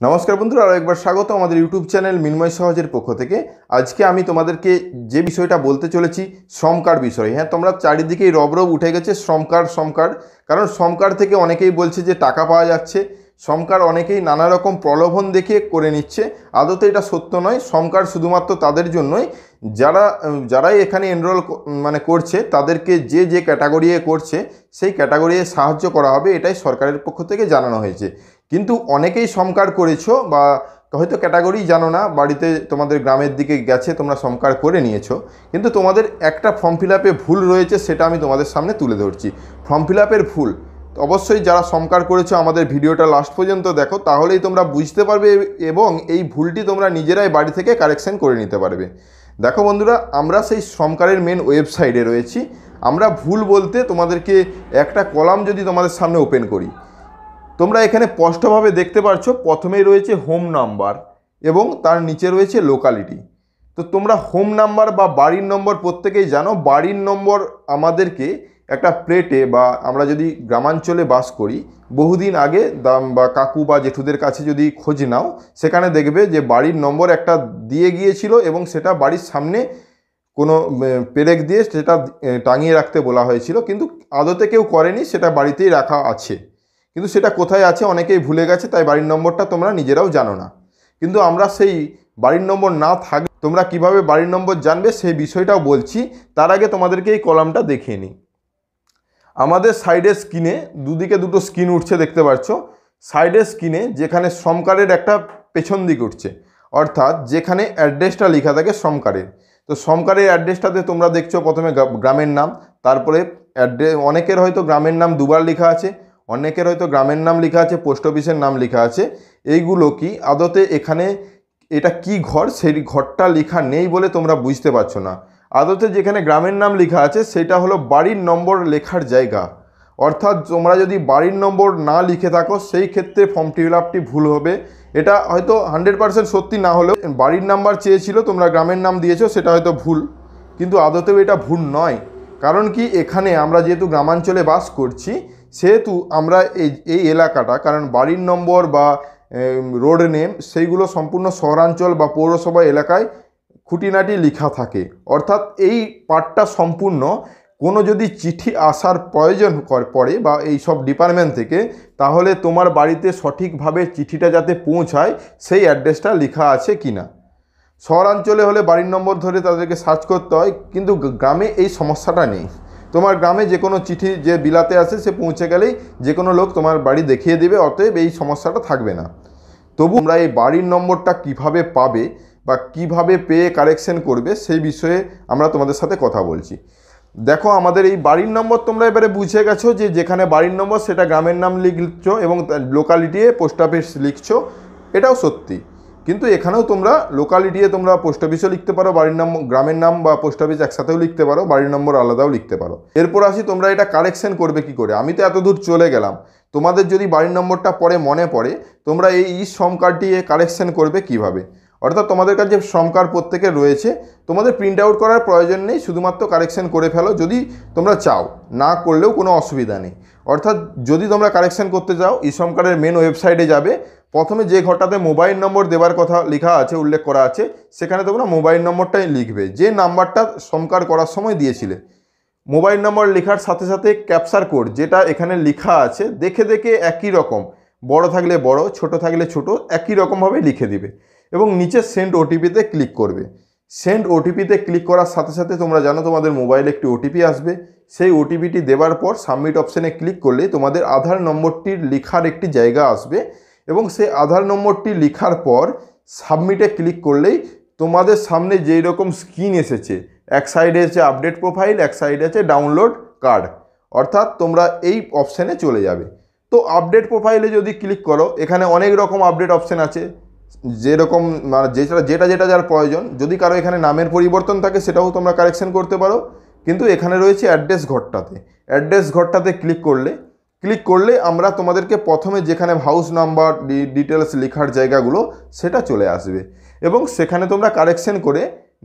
নমস্কার বন্ধুরা আরও একবার স্বাগত আমাদের ইউটিউব চ্যানেল মিনময় সহজের পক্ষ থেকে। আজকে আমি তোমাদেরকে যে বিষয়টা বলতে চলেছি শ্রম কার্ড বিষয়। হ্যাঁ তোমরা চারিদিকেই রব রব উঠে গেছে শ্রম কার্ড শ্রম কার্ড কারণ শ্রম কার্ড থেকে অনেকেই বলছে যে টাকা পাওয়া যাচ্ছে। শ্রম কার্ড অনেকেই নানা রকম প্রলোভন দেখিয়ে করে নিচ্ছে। আদতে এটা সত্য নয় শ্রম কার্ড শুধুমাত্র তাদের জন্যই। যারা, যারাই এখানে এনরোল মানে করছে, তাদেরকে যে যে ক্যাটাগরি করছে, সেই ক্যাটাগরি সাহায্য করা হবে, এটাই সরকারের পক্ষ থেকে জানানো হয়েছে। কিন্তু অনেকেই সমকার করেছ বা হয়তো ক্যাটাগরি জানো না, বাড়িতে তোমাদের গ্রামের দিকে গেছে, তোমরা সমকার করে নিয়েছো। কিন্তু তোমাদের একটা ফর্ম ফিল ভুল রয়েছে, সেটা আমি তোমাদের সামনে তুলে ধরছি। ফর্ম ফিল ভুল। অবশ্যই যারা সমকার করেছ আমাদের ভিডিওটা লাস্ট পর্যন্ত দেখো, তাহলেই তোমরা বুঝতে পারবে এবং এই ভুলটি তোমরা নিজেরাই বাড়ি থেকে কারেকশন করে নিতে পারবে। দেখো বন্ধুরা, আমরা সেই সমকারের মেন ওয়েবসাইটে রয়েছি। আমরা ভুল বলতে তোমাদেরকে একটা কলাম যদি তোমাদের সামনে ওপেন করি। তোমরা এখানে স্পষ্টভাবে দেখতে পারছ, প্রথমেই রয়েছে হোম নাম্বার এবং তার নিচে রয়েছে লোকালিটি তো তোমরা হোম নাম্বার বা বাড়ির নম্বর প্রত্যেকেই জানো। বাড়ির নম্বর আমাদেরকে একটা প্লেটে বা আমরা যদি গ্রামাঞ্চলে বাস করি, বহুদিন আগে দাম বা কাকু বা জেঠুদের কাছে যদি খোঁজ নাও, সেখানে দেখবে যে বাড়ির নম্বর একটা দিয়ে গিয়েছিল এবং সেটা বাড়ির সামনে কোনো পেরেক দিয়ে সেটা টাঙিয়ে রাখতে বলা হয়েছিল। কিন্তু আদতে কেউ করেনি, সেটা বাড়িতেই রাখা আছে। কিন্তু সেটা কোথায় আছে অনেকেই ভুলে গেছে, তাই বাড়ির নম্বরটা তোমরা নিজেরাও জানো না। কিন্তু আমরা সেই বাড়ির নম্বর না থাকলে তোমরা কীভাবে বাড়ির নম্বর জানবে সেই বিষয়টাও বলছি, তার আগে তোমাদেরকে এই কলামটা দেখিয়ে নিই। আমাদের সাইডে স্ক্রিনে দুদিকে দুটো স্ক্রিন উঠছে, দেখতে পাচ্ছ সাইডে স্ক্রিনে যেখানে শ্রম কার্ডের একটা পেছন দিক উঠছে, অর্থাৎ যেখানে অ্যাড্রেসটা লেখা থাকে শ্রম কার্ডের তো শ্রম কার্ডের অ্যাড্রেসটাতে তোমরা দেখছ প্রথমে গ্রামের নাম, তারপরে অ্যাড্রেস অনেকের হয়তো গ্রামের নাম দুবার লেখা আছে অনেকের হয়তো গ্রামের নাম লেখা আছে, পোস্ট অফিসের নাম লেখা আছে। এইগুলো কি? আদতে এখানে এটা কি ঘর? সেই ঘরটা লেখা নেই বলে তোমরা বুঝতে পারছ না। আদতে যেখানে গ্রামের নাম লেখা আছে, সেটা হলো বাড়ির নম্বর লেখার জায়গা। অর্থাৎ তোমরা যদি বাড়ির নম্বর না লিখে থাকো, সেই ক্ষেত্রে ফর্ম ফিল আপটি ভুল হবে। এটা হয়তো হান্ড্রেড পার্সেন্ট সত্যি না হলেও বাড়ির নাম্বার চেয়েছিল, তোমরা গ্রামের নাম দিয়েছ, সেটা হয়তো ভুল। কিন্তু আদতেও এটা ভুল নয়। কারণ কি? এখানে আমরা যেহেতু গ্রামাঞ্চলে বাস করছি সেহেতু আমরা এই এই এলাকাটা, কারণ বাড়ির নম্বর বা রোড নেম, সেইগুলো সম্পূর্ণ শহরাঞ্চল বা পৌরসভা এলাকায় খুঁটিনাটি লেখা থাকে। অর্থাৎ এই পার্টটা সম্পূর্ণ কোনো যদি চিঠি আসার প্রয়োজন পড়ে বা এই সব ডিপার্টমেন্ট থেকে, তাহলে তোমার বাড়িতে সঠিকভাবে চিঠিটা যাতে পৌঁছায়, সেই অ্যাড্রেসটা লেখা আছে কি না শহরাঞ্চলে হলে বাড়ির নম্বর ধরে তাদেরকে সার্চ করতে হয়, কিন্তু গ্রামে এই সমস্যাটা নেই। তোমার গ্রামে যে কোনো চিঠি যে বিলাতে আসে সে পৌঁছে গেলেই যে কোনো লোক তোমার বাড়ি দেখিয়ে দেবে, অতএব এই সমস্যাটা থাকবে না। তবু আমরা এই বাড়ির নম্বরটা কীভাবে পাবে বা কীভাবে পেয়ে কারেকশন করবে, সেই বিষয়ে আমরা তোমাদের সাথে কথা বলছি। দেখো, আমাদের এই বাড়ির নম্বর তোমরা এবারে বুঝে গেছো যে যেখানে বাড়ির নম্বর, সেটা গ্রামের নাম লিখছো এবং লোকালিটি পোস্ট অফিস লিখছো, এটাও সত্যি। কিন্তু এখানেও তোমরা লোকালিটিয়ে তোমরা পোস্ট অফিসও লিখতে পারো, বাড়ির নাম, গ্রামের নাম বা পোস্ট অফিস একসাথেও লিখতে পারো, বাড়ির নম্বর আলাদাও লিখতে পারো। এরপর আসি তোমরা এটা কারেকশন করবে কি করে? আমি তো এত দূর চলে গেলাম। তোমাদের যদি বাড়ির নম্বরটা পরে মনে পড়ে, তোমরা এই ই শ্রম কার্ডটি কারেকশন করবে কীভাবে? অর্থাৎ তোমাদের কাছে শ্রম কার্ড প্রত্যেকের রয়েছে, তোমাদের প্রিন্ট আউট করার প্রয়োজন নেই, শুধুমাত্র কারেকশন করে ফেলো যদি তোমরা চাও। না করলেও কোনো অসুবিধা নেই। অর্থাৎ যদি তোমরা কারেকশন করতে চাও ই শ্রম কার্ডের মেন ওয়েবসাইটে যাবে প্রথমে যে ঘরটাতে মোবাইল নম্বর দেওয়ার কথা লেখা আছে, উল্লেখ করা আছে, সেখানে তোমরা মোবাইল নম্বরটাই লিখবে। যে নাম্বারটা শ্রম কার্ড করার সময় দিয়েছিলে মোবাইল নম্বর লেখার সাথে সাথে ক্যাপচার কোড যেটা এখানে লেখা আছে, দেখে দেখে একই রকম, বড় থাকলে বড়, ছোট থাকলে ছোট, একই রকমভাবে লিখে দিবে এবং নিচে সেন্ড ওটিপিতে ক্লিক করবে। সেন্ড ওটিপিতে ক্লিক করার সাথে সাথে তোমরা জানো তোমাদের মোবাইলে একটি ওটিপি আসবে। সেই ওটিপিটি দেওয়ার পর সাবমিট অপশানে ক্লিক করলে তোমাদের আধার নম্বরটির লেখার একটি জায়গা আসবে। এবং সেই আধার নম্বরটি লেখার পর সাবমিটে ক্লিক করলেই তোমাদের সামনে যেই রকম স্ক্রিন এসেছে, এক সাইডে আছে আপডেট প্রোফাইল এক সাইডে আছে ডাউনলোড কার্ড অর্থাৎ তোমরা এই অপশানে চলে যাবে। তো আপডেট প্রোফাইলে যদি ক্লিক করো, এখানে অনেক রকম আপডেট অপশান আছে যেরকম মানে যেটা যেটা যেটা যার প্রয়োজন, যদি কারও এখানে নামের পরিবর্তন থাকে সেটাও তোমরা কারেকশন করতে পারো, কিন্তু এখানে রয়েছে অ্যাড্রেস ঘরটাতে। অ্যাড্রেস ঘরটাতে ক্লিক করলে ক্লিক করলে আমরা তোমাদেরকে প্রথমে যেখানে হাউস নাম্বার ডিটেলস লেখার জায়গাগুলো, সেটা চলে আসবে। এবং সেখানে তোমরা কারেকশন করে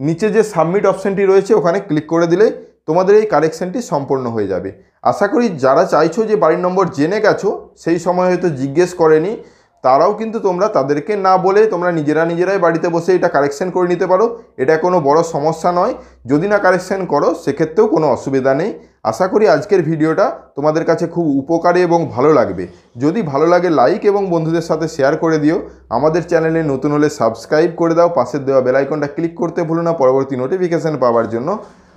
নিচে যে সাবমিট অপশানটি রয়েছে, ওখানে ক্লিক করে দিলে তোমাদের এই কারেকশানটি সম্পূর্ণ হয়ে যাবে। আশা করি যারা চাইছো যে বাড়ির নম্বর জেনে গেছো, সেই সময় হয়তো জিজ্ঞেস করেনি তারাও কিন্তু তোমরা তাদেরকে না বলে তোমরা নিজেরা নিজেরাই বাড়িতে বসে এটা কারেকশান করে নিতে পারো। এটা কোনো বড় সমস্যা নয়। যদি না কারেকশান করো, সেক্ষেত্রেও কোনো অসুবিধা নেই। আশা করি আজকের ভিডিওটা তোমাদের কাছে খুব উপকারী এবং ভালো লাগবে। যদি ভালো লাগে লাইক এবং বন্ধুদের সাথে শেয়ার করে দিও। আমাদের চ্যানেলে নতুন হলে সাবস্ক্রাইব করে দাও। পাশের দেওয়া বেলাইকনটা ক্লিক করতে ভুলো না পরবর্তী নোটিফিকেশান পাওয়ার জন্য।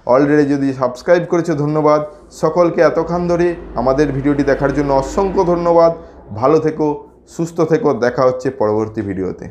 অলরেডি যদি সাবস্ক্রাইব করেছ, ধন্যবাদ। সকলকে এতক্ষণ ধরে আমাদের ভিডিওটি দেখার জন্য অসংখ্য ধন্যবাদ। ভালো থেকো। সুস্থ থেকো দেখা হচ্ছে পরবর্তী ভিডিওতে।